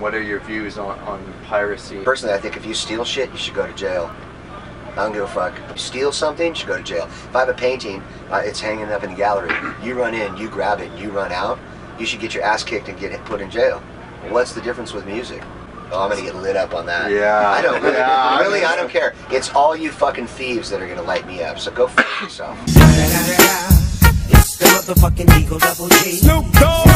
What are your views on, on piracy? Personally, I think if you steal shit, you should go to jail. I don't give a fuck. You steal something, you should go to jail. If I have a painting, uh, it's hanging up in the gallery. You run in, you grab it, you run out. You should get your ass kicked and get put in jail. What's the difference with music? Oh, I'm gonna get lit up on that. Yeah. I don't really, Yeah. really, I don't care. It's all you fucking thieves that are gonna light me up. So go fuck yourself. It's the motherfucking Eagle Double G. Snoop Dogg.